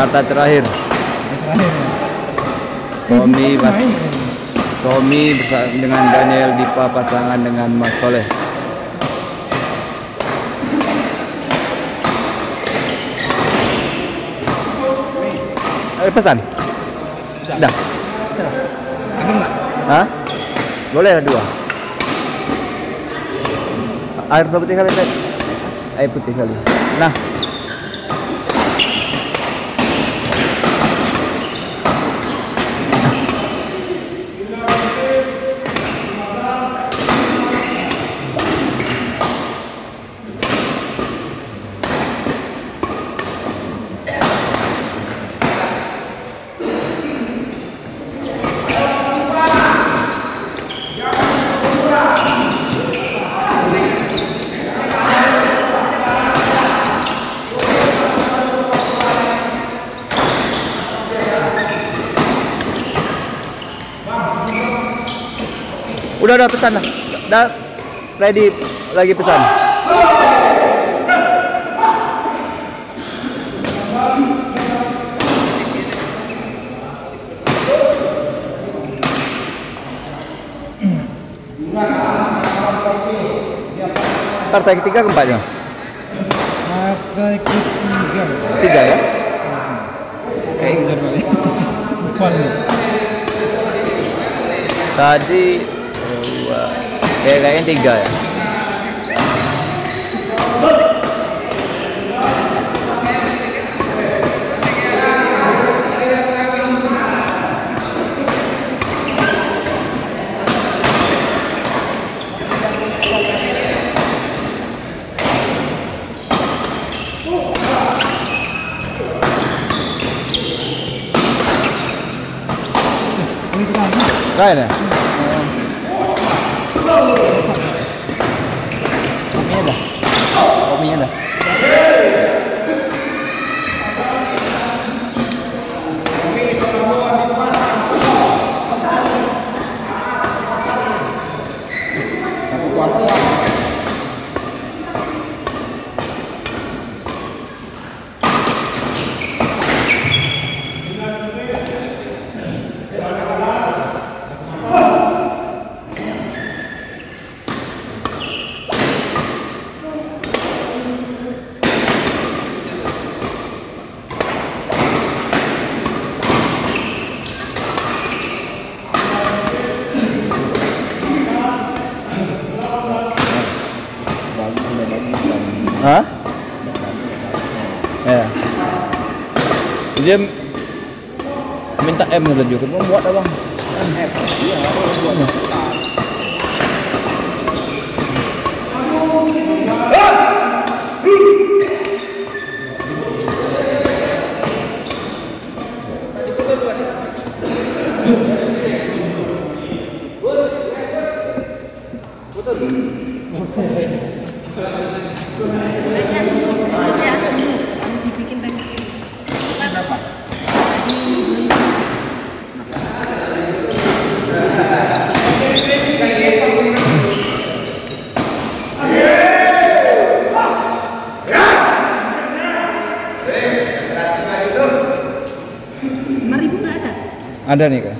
Kata terakhir. Tommy. Tommy bersama dengan Daniel Dipa pasangan dengan Mas Soleh. Ada pesan? Dah. Hah? Boleh dua. Air putih kali. Air putih kali. Nah. Udah pesan dah. Dah ready lagi pesan. Partai ketiga keempatnya? Partai ketiga. Tiga ya? Nih. Tadi ya kayaknya tiga ya. Ini tukang. Kain Bukan juga cái buat abang. Kan hebat. Ada nih kak.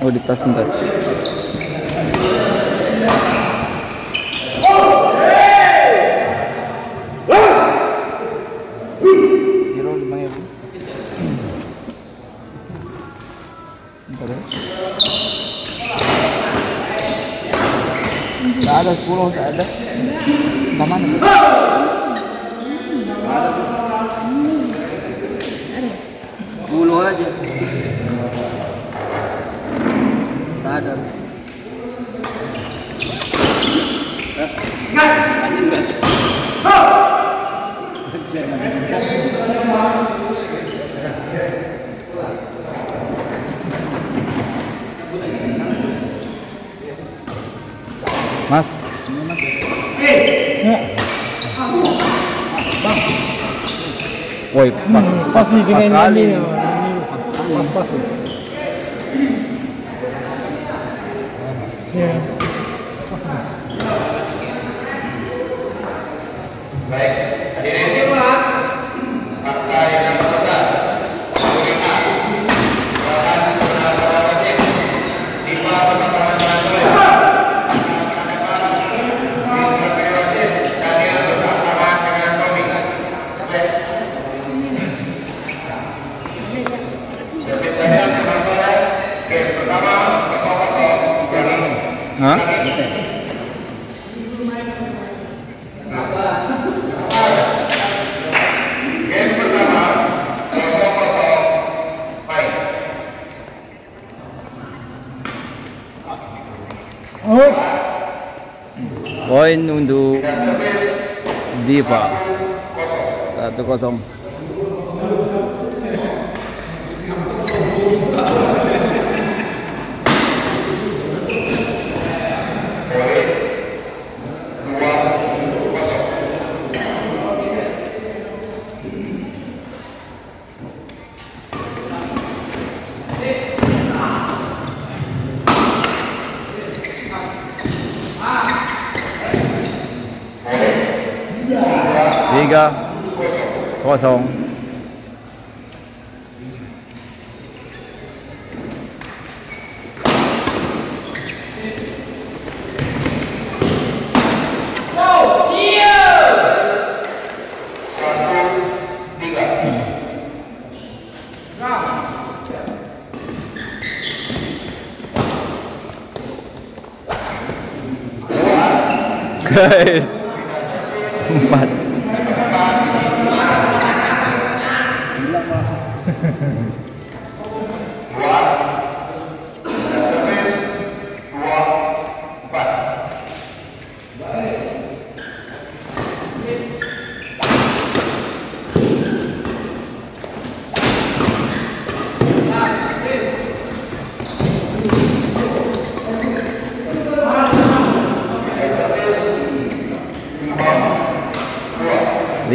Oh di tas bentar. Ya. Tak ada sepuluh, tak ada. Ke mana? Sepuluh aja. Tak ada. Mas, Ya. woi pas Hmm, pas, nih pas dengan kali. ini. Pas pas. tuh. Ya. Baik, hadirin Poin untuk Diva. Satu kosong.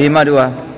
52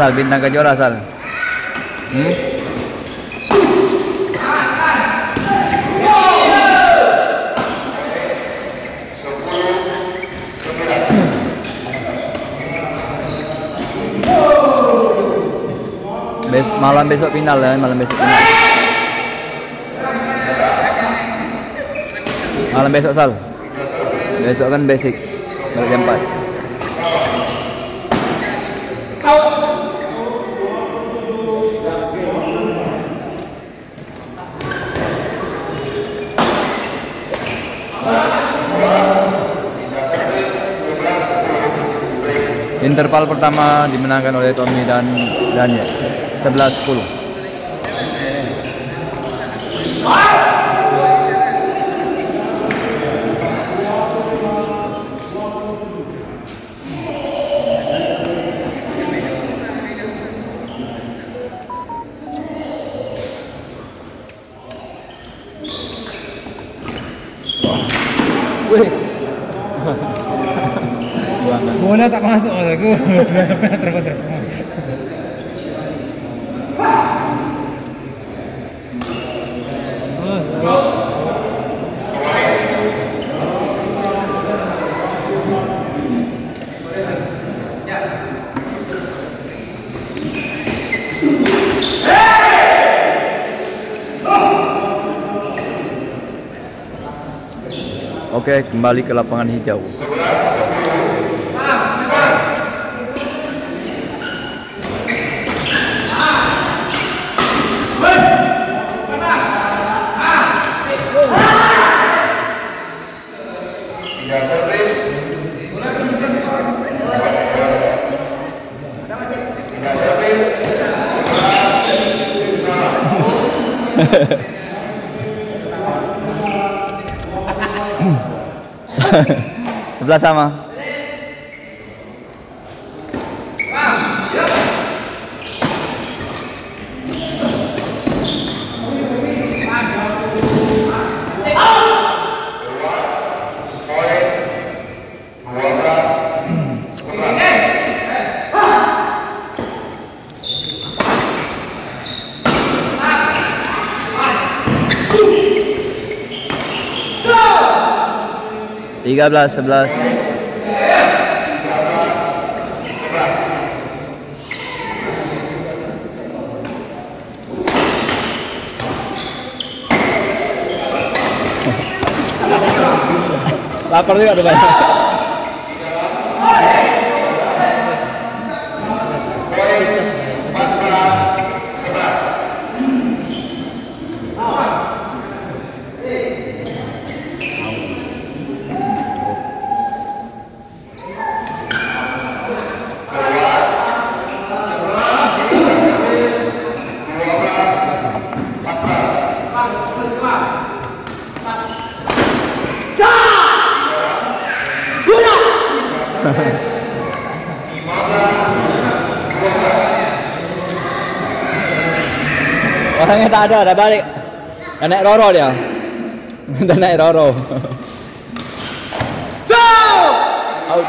sal? Bintang kejora sal? Hmm? Bes malam besok final ya, malam besok final. Malam besok Sal. Besok kan basic. Balik jam 4. Interval pertama dimenangkan oleh Tommy dan Daniel 11-10. Bola tak masuk mas aku. terus terus. Oke, kembali ke lapangan hijau. Sebelah sama. Tiga belas, sebelas. Lapar juga udah banyak. Tak ada, dah balik. Dah naik Roro dia. dah naik Roro. Out.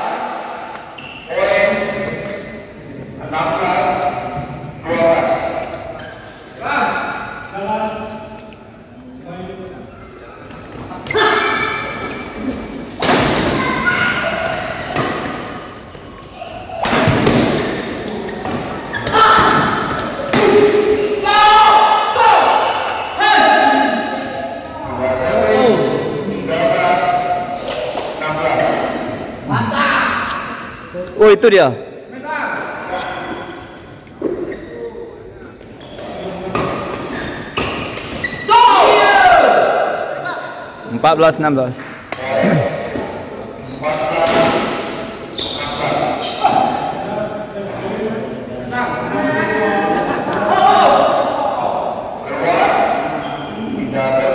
Oh itu dia. Empat belas enam belas.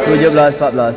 Tujuh belas empat belas.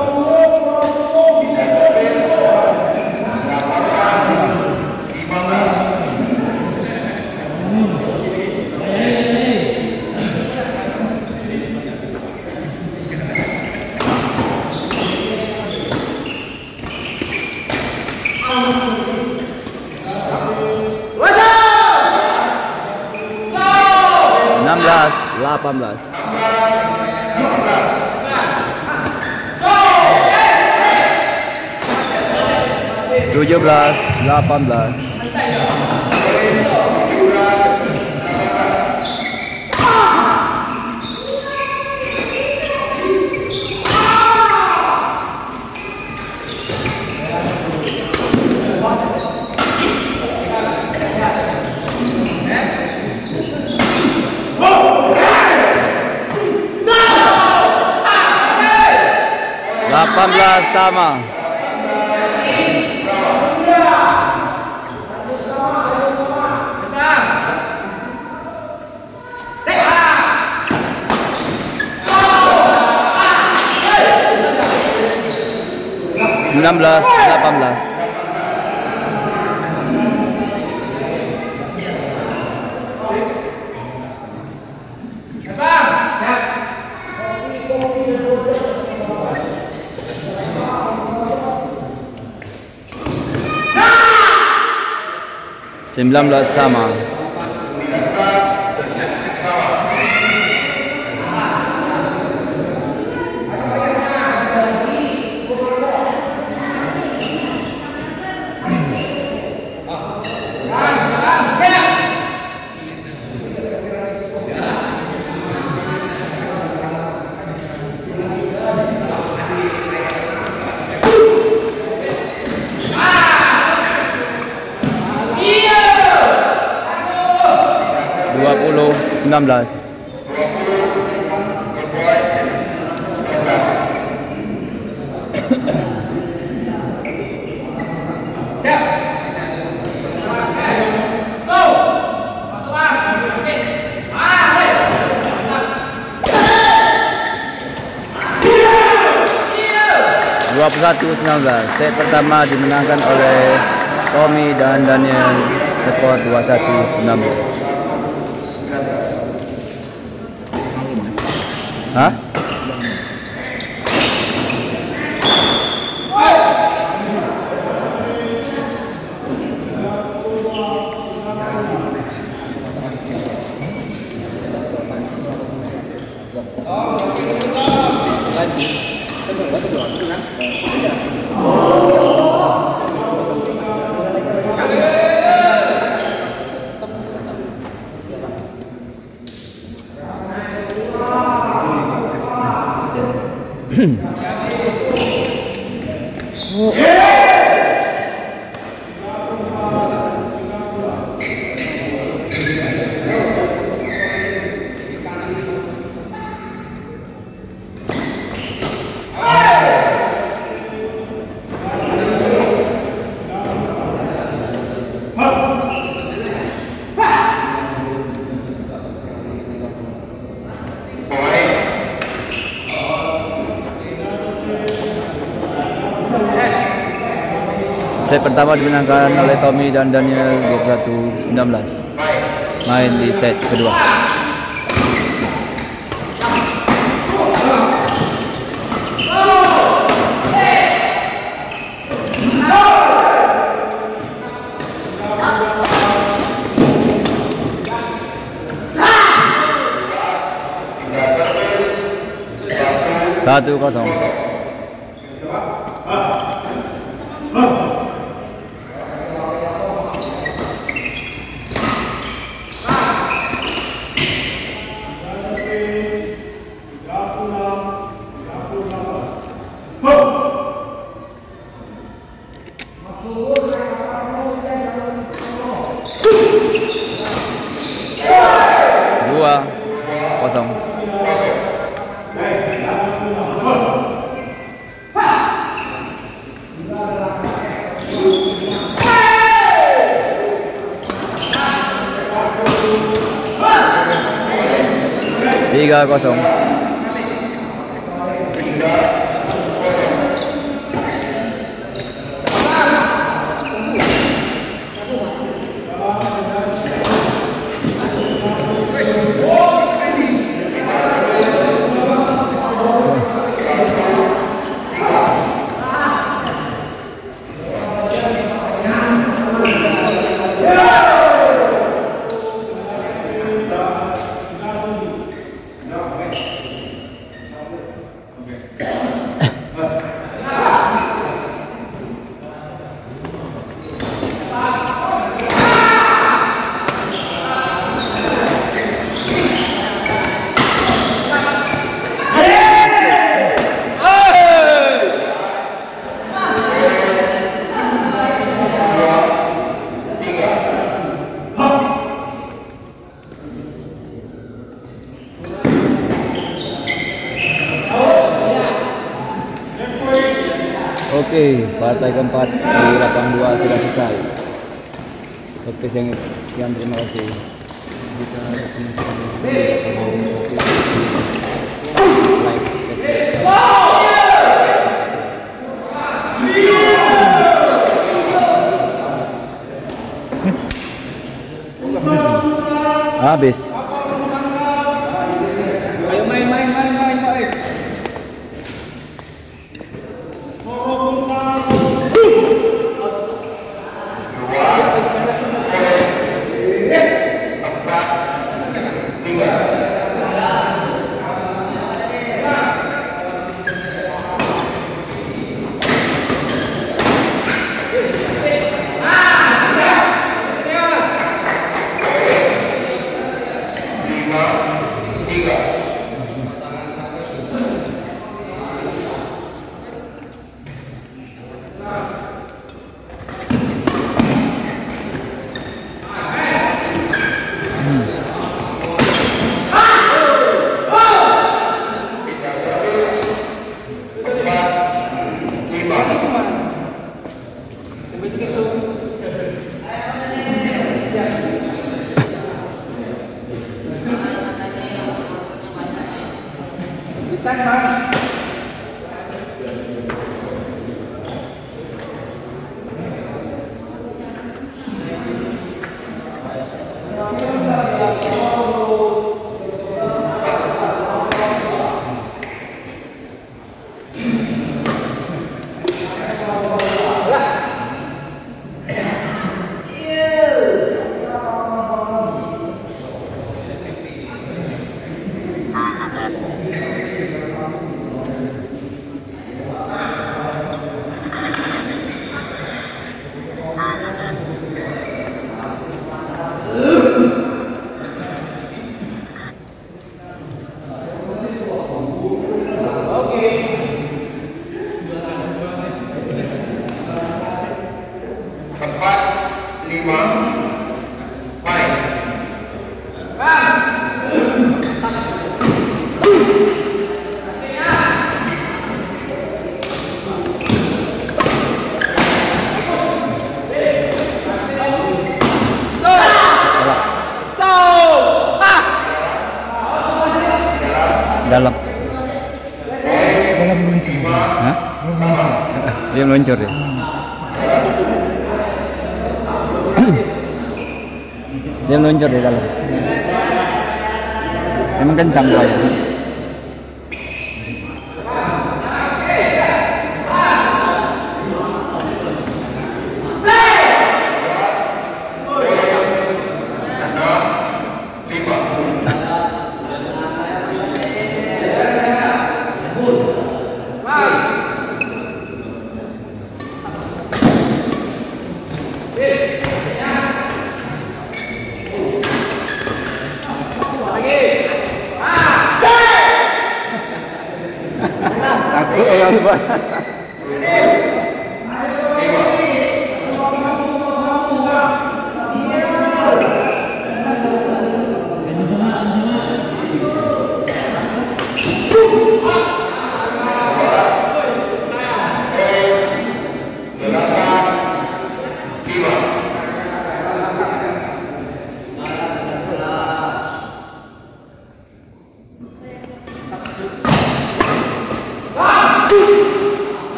belas, lima belas. Tujuh belas, delapan belas. Delapan belas sama. Sembilan belas, delapan belas. Sembilan belas sama. 2019. Set pertama dimenangkan oleh Tommy dan Daniel skor 21-19. 啊？Set pertama dimenangkan oleh Tommy dan Daniel 21 19. Main di set kedua. Satu kosong. hari keempat di lapang dua sudah selesai. Podcast yang yang terima kasih. Kita sekarang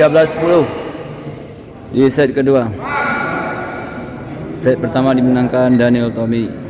13-10 di set kedua. Set pertama dimenangkan Daniel Tommy.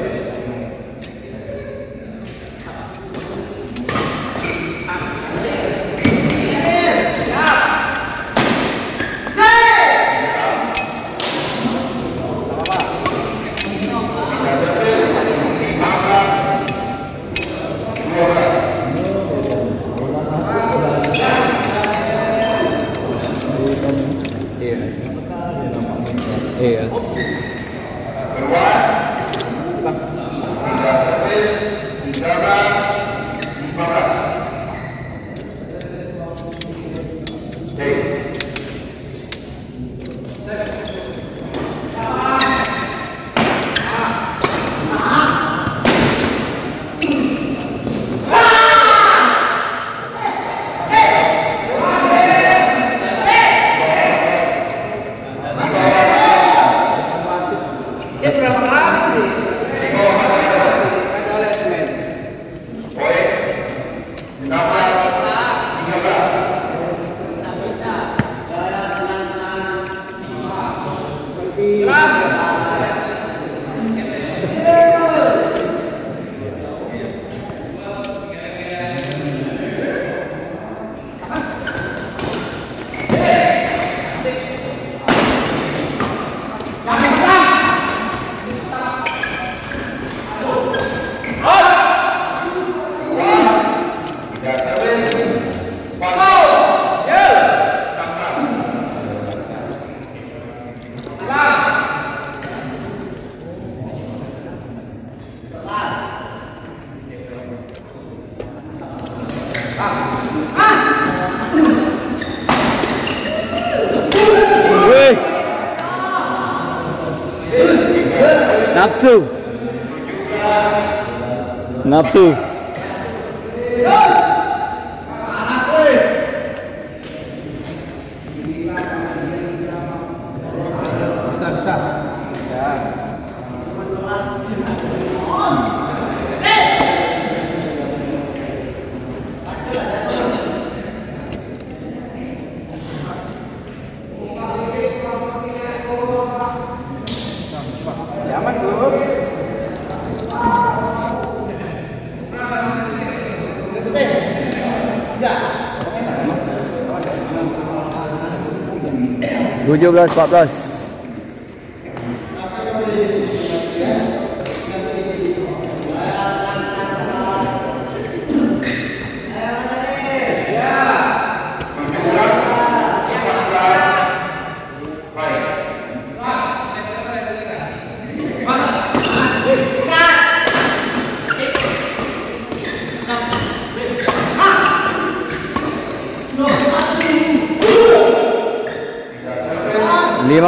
nạp sư nạp sư. 17 14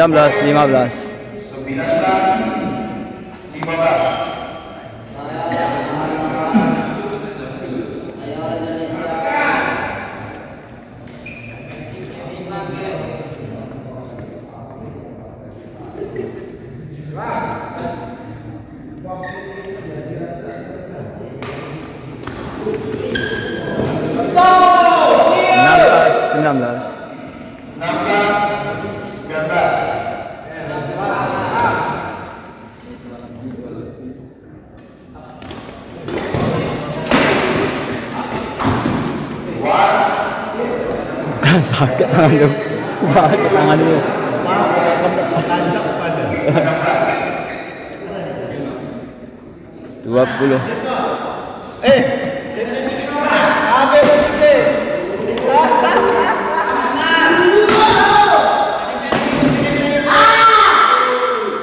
19 15 16 19 sakit tangan lu sakit tangan lu dua puluh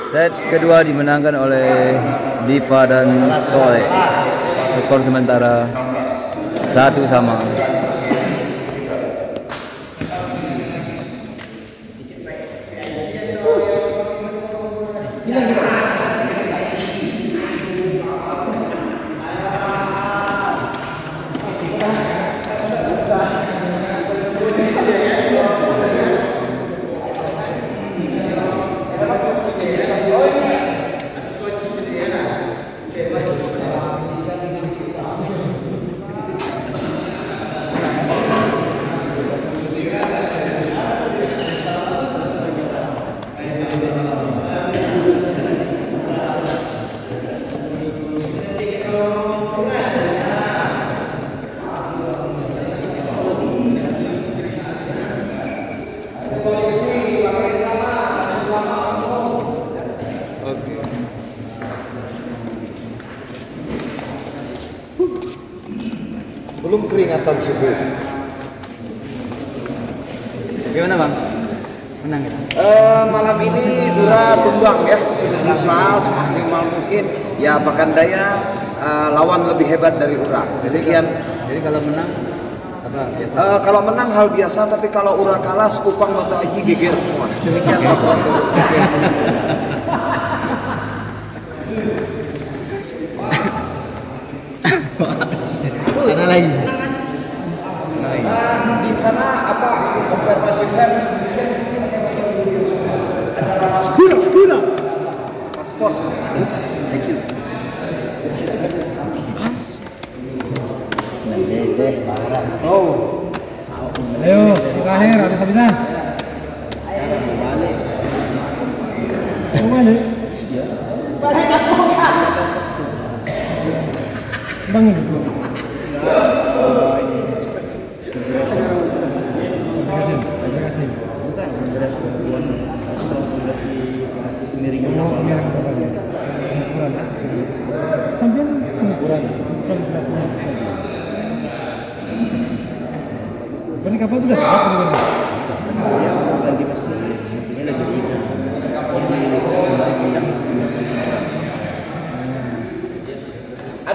Set kedua dimenangkan oleh Diva dan Soleh. Skor sementara satu sama keringatan subuh. Gimana bang? Menang kita. Eh, malam ini Dura tumbang ya, sudah berusaha semaksimal mungkin. Ya bahkan daya eh, lawan lebih hebat dari Ura. Demikian. Jadi kalau menang? Eh, kalau menang hal biasa, tapi kalau Ura kalah, Kupang Batu Aji geger semua. Demikian laporan dulu. Ada lagi. Nah, di sana apa konfirmasi fan? Ada paspor. Guna, Paspor. Oops, thank you. Oh, Ayo, terakhir habis habisan. Mau balik? Bangun dulu. Terima kasih. bukan beras kebutuhan stok kita balik. Sampai pengukuran. Pengukuran. Berarti kapal sudah siap pengukuran? ya lagi masih masihnya lagi tiga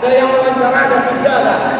ada yang wawancara ada tiga ada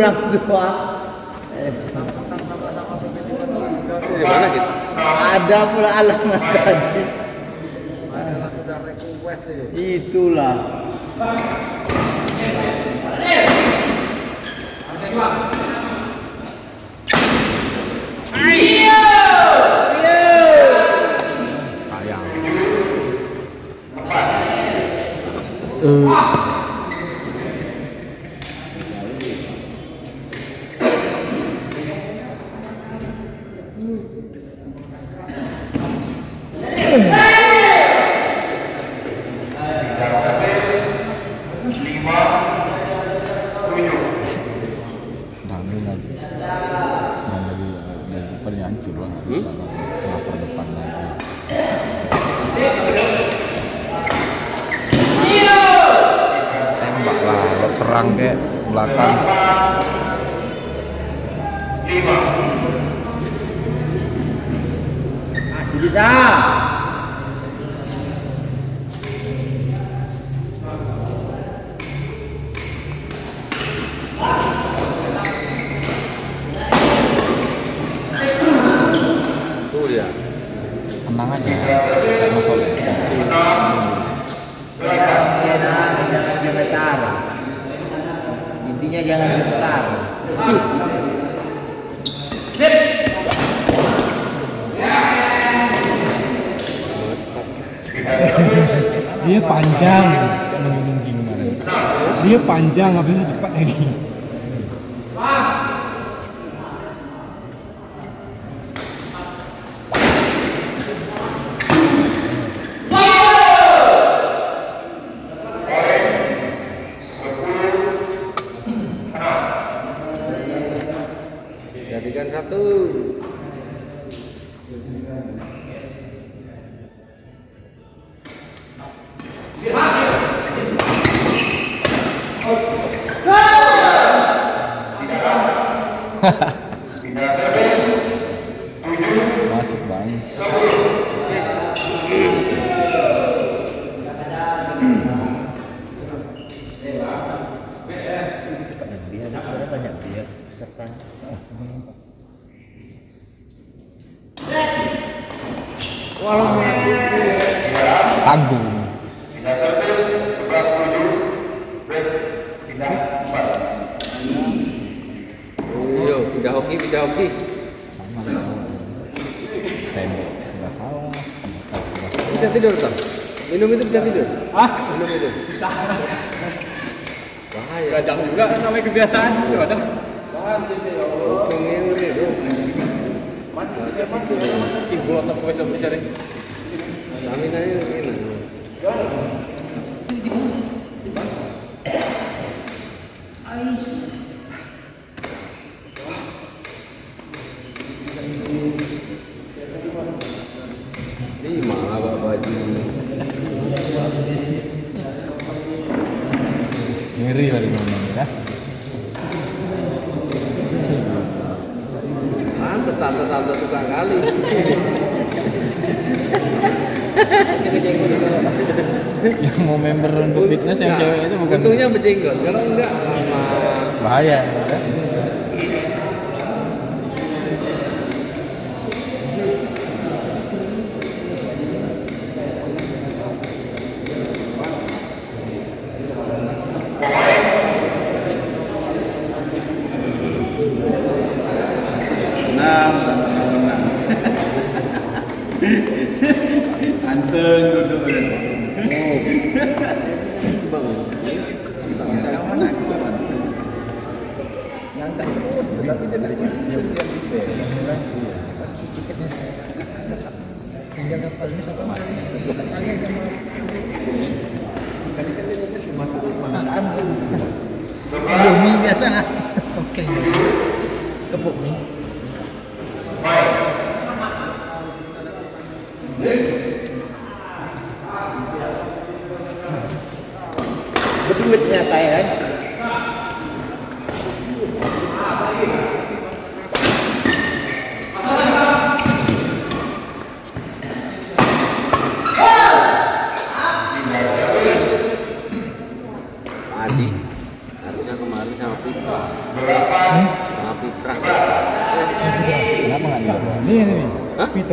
orang tua. Ada pula alamat tadi. Itulah. panjang habis itu cepat lagi. Ibu atau profesor besar ya? Amin aja.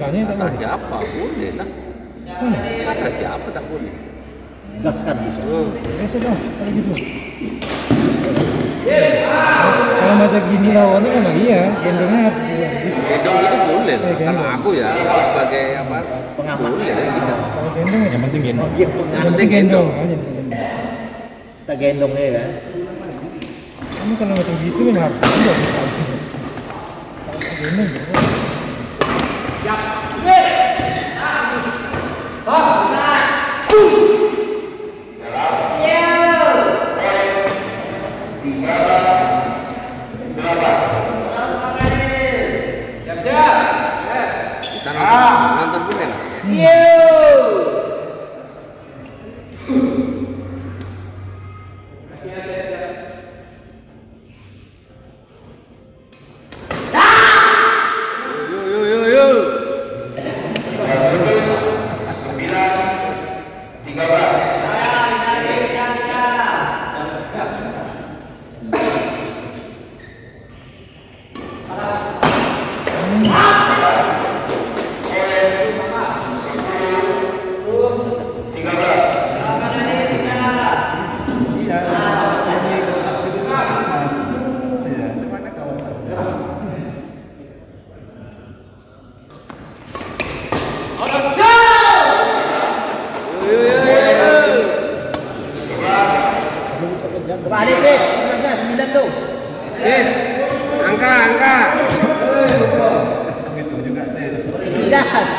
Tak boleh. siapa? Boleh lah. Mana? Kata siapa tak boleh? Gaskan bisa. Hmm. Ya sudah, kalau gitu. Kalau macam gini lawannya kan iya, gendongnya harus. Gendong itu boleh lah. Gendong. Kalau aku ya aku sebagai apa? Pengamat. Boleh lah gitu. Kalau gendong ya, yang penting gendong. Penting gendong. kan, penting gendong. Kita gendong ya kan. Kamu kalau macam gitu memang harus gendong. Kalau gendong gitu. Kita nonton, nonton boleh lah. Yo yo yo yo. sembilan tiga belas tiga belas Yo yo yo yo. Coba adik mana sembilan tuh. Sit. Angka angka. Sembilan.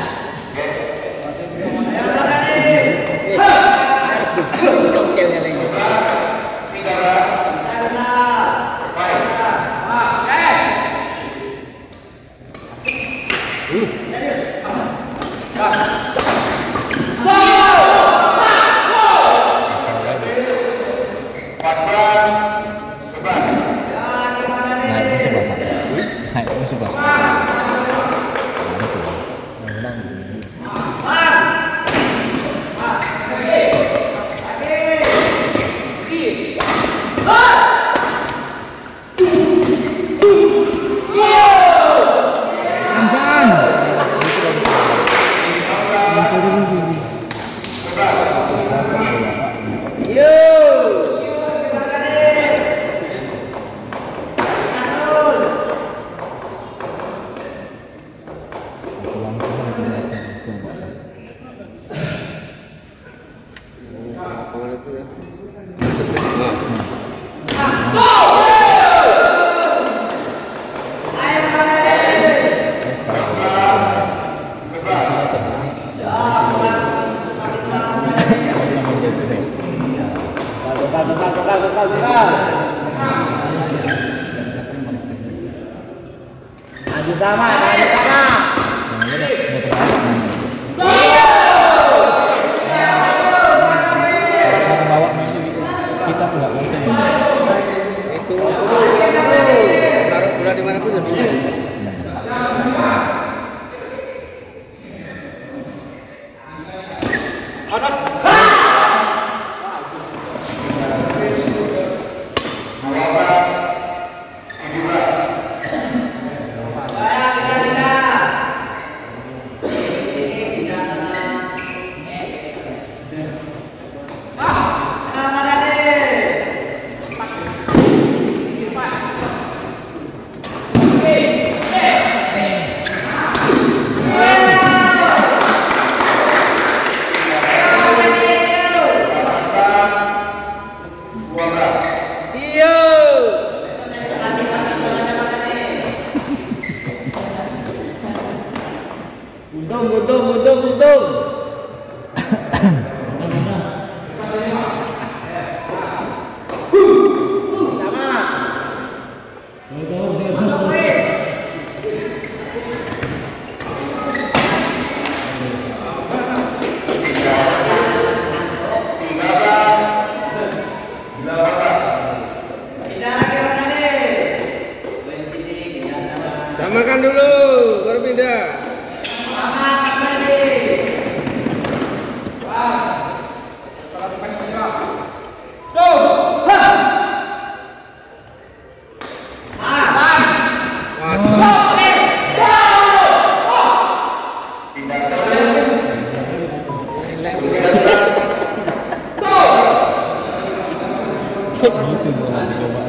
你怎么来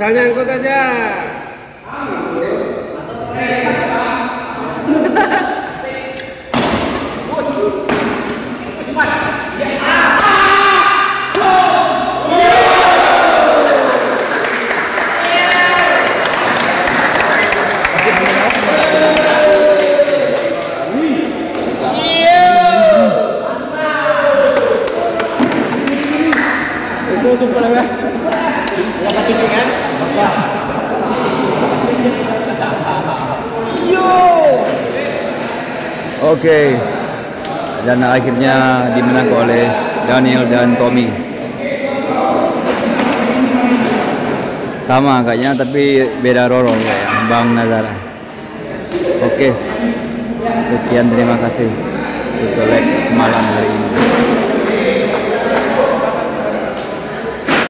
Asalnya angkut aja. Oke. Dan akhirnya dimenangkan oleh Daniel dan Tommy. Sama kayaknya tapi beda roro kayak Bang Nazara. Oke. Sekian terima kasih untuk leg malam hari ini.